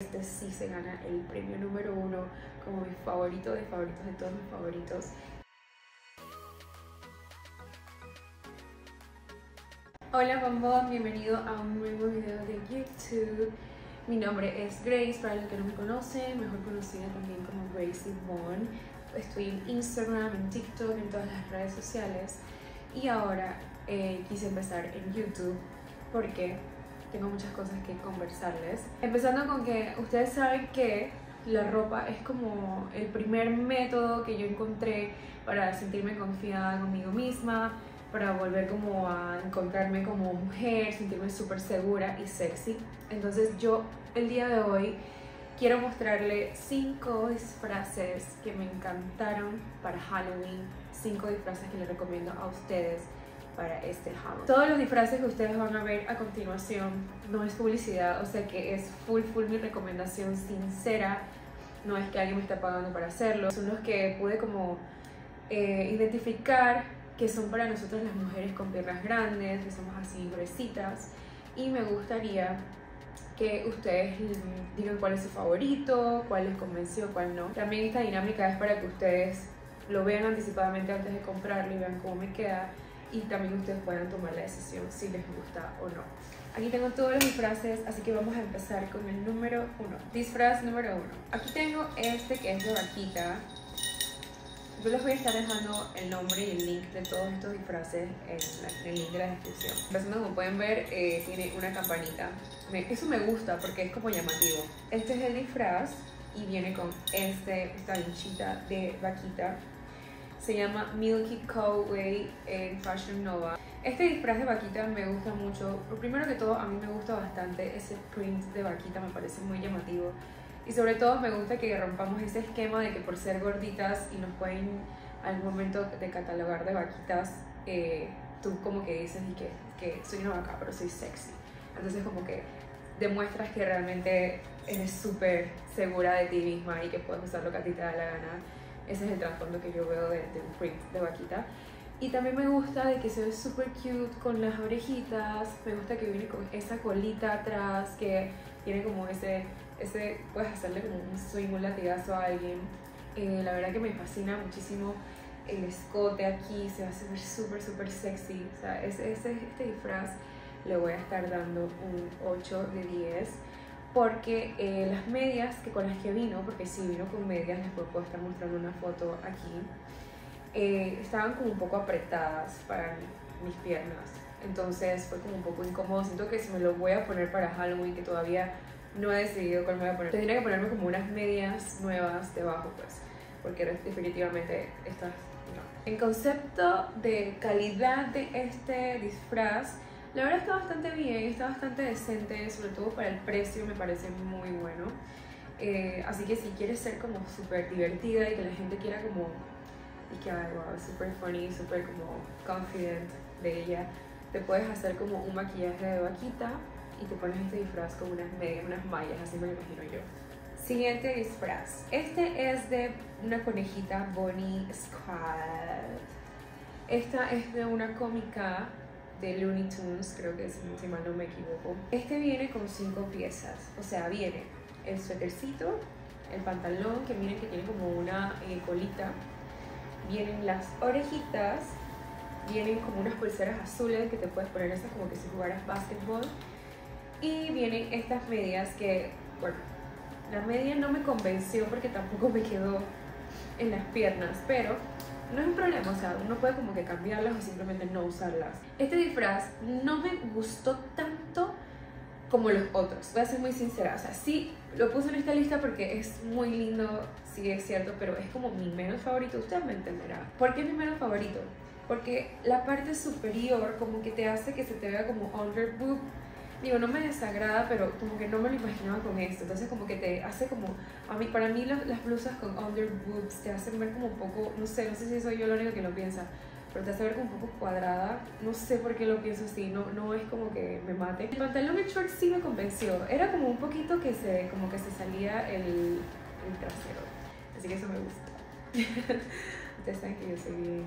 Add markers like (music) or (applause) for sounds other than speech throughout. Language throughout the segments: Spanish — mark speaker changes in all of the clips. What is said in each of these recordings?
Speaker 1: Este sí se gana el premio número uno como mi favorito de favoritos de todos mis favoritos. Hola bombón, bienvenido a un nuevo video de YouTube. Mi nombre es Grace, para los que no me conocen, mejor conocida también como Gracie Yvonne. Estoy en Instagram, en TikTok, en todas las redes sociales. Y ahora eh, quise empezar en YouTube porque tengo muchas cosas que conversarles. Empezando con que ustedes saben que la ropa es como el primer método que yo encontré para sentirme confiada conmigo misma, para volver como a encontrarme como mujer, sentirme súper segura y sexy. Entonces yo el día de hoy quiero mostrarle cinco disfraces que me encantaron para Halloween, cinco disfraces que les recomiendo a ustedes para este Halloween. Todos los disfraces que ustedes van a ver a continuación no es publicidad, o sea que es full full mi recomendación sincera, no es que alguien me esté pagando para hacerlo, son los que pude como eh, identificar que son para nosotras las mujeres con piernas grandes, que somos así gruesitas, y me gustaría que ustedes digan cuál es su favorito, cuál les convenció, cuál no. También esta dinámica es para que ustedes lo vean anticipadamente antes de comprarlo y vean cómo me queda y también ustedes puedan tomar la decisión si les gusta o no. Aquí tengo todos los disfraces, así que vamos a empezar con el número uno. Disfraz número uno. Aquí tengo este que es de vaquita, yo les voy a estar dejando el nombre y el link de todos estos disfraces en, el link de la descripción. Empezando, como pueden ver, eh, tiene una campanita. eso me gusta porque es como llamativo. Este es el disfraz y viene con este, esta linchita de vaquita. Se llama Milky Cowway en Fashion Nova. Este disfraz de vaquita me gusta mucho. Primero que todo, a mí me gusta bastante ese print de vaquita, me parece muy llamativo. Y sobre todo me gusta que rompamos ese esquema de que por ser gorditas y nos pueden al momento de catalogar de vaquitas, eh, tú como que dices y que, que soy una vaca, pero soy sexy. Entonces como que demuestras que realmente eres súper segura de ti misma y que puedes usar lo que a ti te da la gana. Ese es el trasfondo que yo veo de, un print de vaquita. Y también me gusta de que se ve súper cute con las orejitas. Me gusta que viene con esa colita atrás, que tiene como ese ese puedes hacerle como un swing, un latigazo a alguien. Eh, la verdad que me fascina muchísimo el escote aquí, se va a ver súper, súper sexy. O sea, ese, este disfraz le voy a estar dando un 8 de 10 porque eh, las medias que con las que vino, porque si vino con medias, les puedo estar mostrando una foto aquí, eh, estaban como un poco apretadas para mis piernas. Entonces fue como un poco incómodo. Siento que si me lo voy a poner para Halloween, que todavía no he decidido cuál me voy a poner. Tendría que ponerme como unas medias nuevas debajo, pues, porque definitivamente estas no. En concepto de calidad de este disfraz, la verdad está bastante bien, está bastante decente, sobre todo para el precio me parece muy bueno. Eh, así que si quieres ser como súper divertida y que la gente quiera como, y que algo súper funny, súper como confident de ella, te puedes hacer como un maquillaje de vaquita y te pones este disfraz con unas medias, unas mallas, así me lo imagino yo. Siguiente disfraz. Este es de una conejita Bonnie Squad. Esta es de una cómica de Looney Tunes, creo que si mal no me equivoco. Este viene con cinco piezas, o sea, viene el suétercito, el pantalón, que miren que tiene como una eh, colita, vienen las orejitas, vienen como unas pulseras azules que te puedes poner esas como que si jugaras básquetbol y vienen estas medias que, bueno, la media no me convenció porque tampoco me quedó en las piernas, pero no es un problema, o sea, uno puede como que cambiarlas o simplemente no usarlas. Este disfraz no me gustó tanto como los otros, voy a ser muy sincera, o sea, sí lo puse en esta lista porque es muy lindo, sí es cierto, pero es como mi menos favorito, usted me entenderá. ¿Por qué es mi menos favorito? Porque la parte superior como que te hace que se te vea como under boob digo, no me desagrada, pero como que no me lo imaginaba con esto. Entonces como que te hace como, a mí, para mí las, blusas con under boobs te hacen ver como un poco, no sé, no sé si soy yo lo único que lo piensa, pero te hace ver como un poco cuadrada. No sé por qué lo pienso así, no, no es como que me mate. El pantalón en short sí me convenció. Era como un poquito que se, como que se salía el, el trasero. Así que eso me gusta. (laughs) Ustedes saben que yo soy bien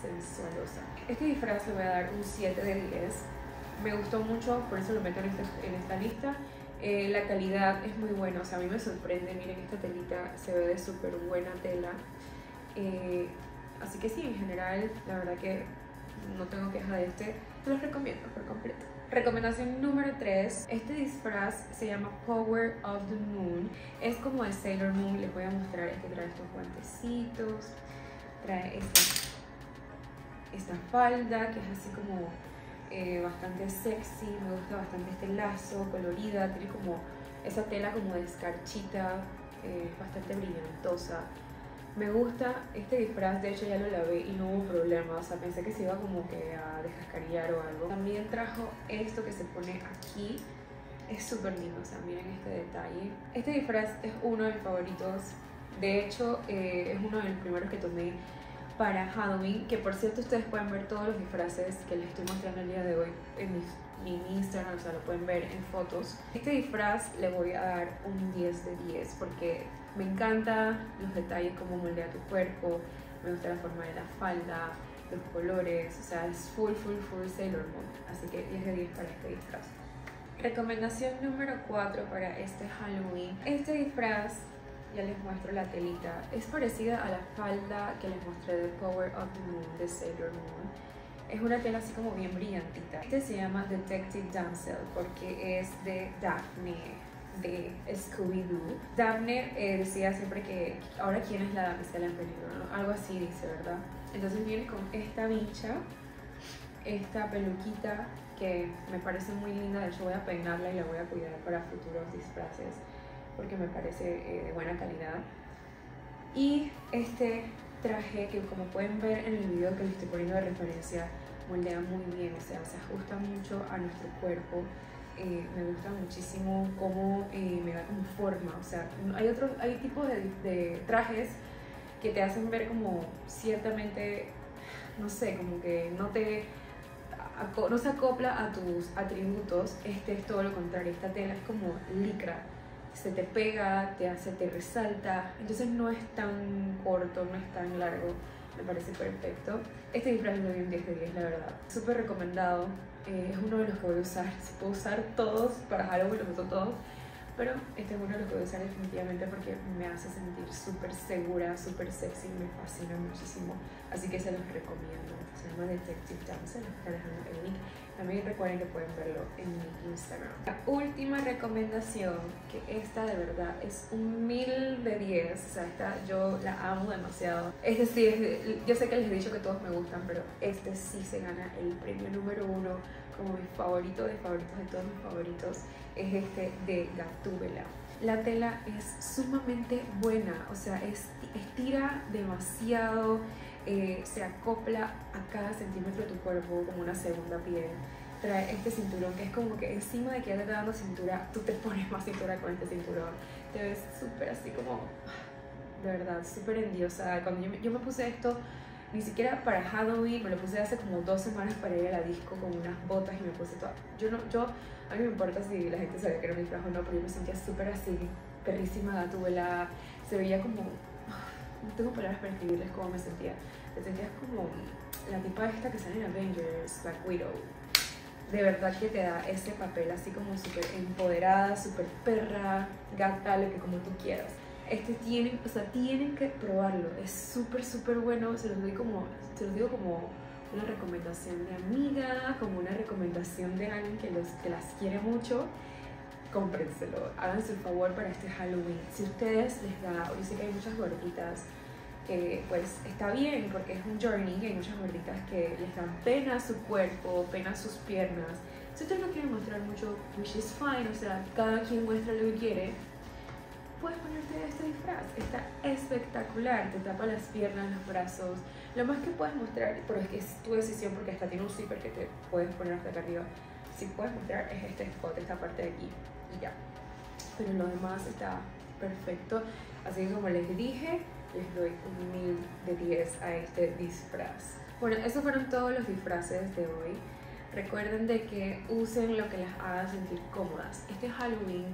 Speaker 1: sensualosa. Este disfraz le voy a dar un 7 de 10 me gustó mucho, por eso lo meto en, esta lista. Eh, la calidad es muy buena, o sea, a mí me sorprende, miren esta telita, se ve de súper buena tela. Eh, así que sí, en general, la verdad que no tengo queja de este, te los recomiendo por completo. Recomendación número 3, este disfraz se llama Power of the Moon, es como el Sailor Moon, les voy a mostrar, es que trae estos guantecitos, trae esta, esta falda que es así como eh, bastante sexy, me gusta bastante este lazo colorida, tiene como esa tela como de escarchita, eh, bastante brillantosa. Me gusta este disfraz, de hecho ya lo lavé y no hubo problema, o sea, pensé que se iba como que a descascarillar o algo. También trajo esto que se pone aquí, es súper lindo, o sea, miren este detalle. Este disfraz es uno de mis favoritos, de hecho eh, es uno de los primeros que tomé para Halloween, que por cierto ustedes pueden ver todos los disfraces que les estoy mostrando el día de hoy en mi, Instagram, o sea, lo pueden ver en fotos. Este disfraz le voy a dar un 10 de 10 porque me encanta los detalles, cómo moldea tu cuerpo, me gusta la forma de la falda, los colores, o sea, es full, full, full Sailor Moon. Así que 10 de 10 para este disfraz. Recomendación número 4 para este Halloween. Este disfraz ya les muestro la telita. Es parecida a la falda que les mostré de Power of the Moon de Sailor Moon. Es una tela así como bien brillantita. Este se llama Detective Damsel porque es de Daphne de Scooby-Doo. Daphne eh, decía siempre que ahora quién es la damisela en peligro, algo así dice, ¿verdad? Entonces viene con esta bicha, esta peluquita que me parece muy linda, de hecho voy a peinarla y la voy a cuidar para futuros disfraces porque me parece eh, de buena calidad. Y este traje que como pueden ver en el video que les estoy poniendo de referencia, moldea muy bien, o sea, se ajusta mucho a nuestro cuerpo. Eh, me gusta muchísimo cómo eh, me da como forma, o sea, hay otros, hay tipos de, de trajes que te hacen ver como ciertamente, no sé, como que no te no se acopla a tus atributos, este es todo lo contrario, esta tela es como licra, se te pega, te hace, te resalta, entonces no es tan corto, no es tan largo, me parece perfecto. Este disfraz lo doy un 10 de 10, la verdad. Súper recomendado, eh, es uno de los que voy a usar, si puedo usar todos, para Halloween los uso todos, pero este es uno los que usar definitivamente porque me hace sentir súper segura, súper sexy, me fascina muchísimo, así que se los recomiendo. Se llama Detective Dance, les está dejando el link también recuerden que pueden verlo en mi Instagram. La última recomendación, que esta de verdad es un mil de diez, o sea, esta yo la amo demasiado. Es decir, yo sé que les he dicho que todos me gustan, pero este sí se gana el premio número uno como mi favorito de favoritos de todos mis favoritos, es este de Gatúbela. La tela es sumamente buena, o sea, es, estira demasiado eh, se acopla a cada centímetro de tu cuerpo como una segunda piel. Trae este cinturón que es como que encima de que ya te está dando cintura, tú te pones más cintura con este cinturón. Te ves súper así como, de verdad, súper endiosada. Cuando yo yo me puse esto, ni siquiera para Halloween, me lo puse hace como dos semanas para ir a la disco con unas botas y me puse todo. Yo no, yo, a mí me importa si la gente sabía que era mi trabajo o no, pero yo me sentía súper así, perrísima, gatúbela, se veía como no tengo palabras para escribirles cómo me sentía. Te sentías como la tipa esta que sale en Avengers, Black Widow. De verdad que te da ese papel así como súper empoderada, súper perra, gata, lo que como tú quieras. Este tienen, o sea, tienen que probarlo. Es súper, súper bueno. Se los doy como, se los digo como una recomendación de amiga, como una recomendación de alguien que, los, que las quiere mucho cómprenselo, háganse el favor para este Halloween. Si ustedes les da, yo sé que hay muchas gorditas que pues está bien porque es un journey y hay muchas gorditas que les dan pena a su cuerpo, pena a sus piernas. Si ustedes no quieren mostrar mucho, which is fine, o sea, cada quien muestra lo que quiere, puedes ponerte este disfraz. Está espectacular, te tapa las piernas, los brazos. Lo más que puedes mostrar, pero es que es tu decisión porque hasta tiene un zipper que te puedes poner hasta acá arriba. Si puedes mostrar es este spot, esta parte de aquí ya. Pero lo demás está perfecto. Así que como les dije, les doy un mil de 10 a este disfraz. Bueno, esos fueron todos los disfraces de hoy. Recuerden de que usen lo que les haga sentir cómodas. Este Halloween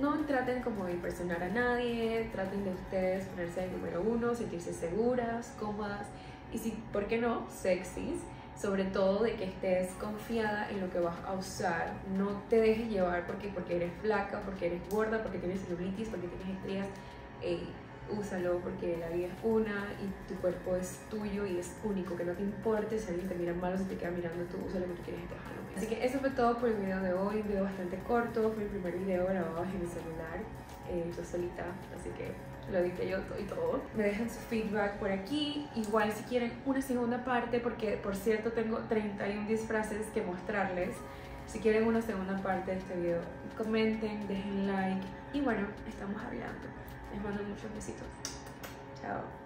Speaker 1: no traten como de impresionar a nadie, traten de ustedes ponerse el número uno, sentirse seguras, cómodas y si, ¿por qué no? Sexys sobre todo de que estés confiada en lo que vas a usar, no te dejes llevar porque, porque eres flaca, porque eres gorda, porque tienes celulitis, porque tienes estrías, eh, úsalo porque la vida es una y tu cuerpo es tuyo y es único, que no te importe si alguien te mira mal o si te queda mirando, tú usa lo que tú quieres y te Así que eso fue todo por el video de hoy, un video bastante corto, fue mi primer video grabado en mi celular, eh, yo solita, así que lo edité yo y todo. Me dejan su feedback por aquí. Igual si quieren una segunda parte, porque por cierto tengo 31 disfraces que mostrarles. Si quieren una segunda parte de este video, comenten, dejen like y bueno, estamos hablando. Les mando muchos besitos. Chao.